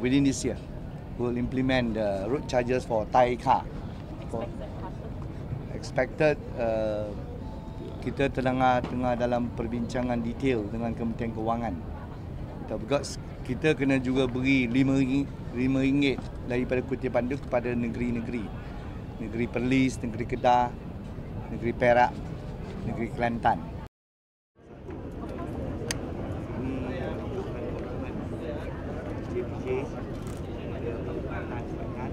within this year, we'll implement the road charges for Thai car. For expected, uh, kita tengah tengah dalam perbincangan detail dengan Kementerian Kewangan. Kita because kita kena juga beri RM5 RM5 daripada kutipan itu kepada negeri-negeri. Negeri Perlis, negeri Kedah, negeri Perak, negeri Kelantan. JPJ ada perkhidmatan sangat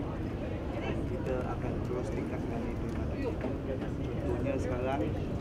kita akan terus tingkatkan itu. Contohnya sekarang kita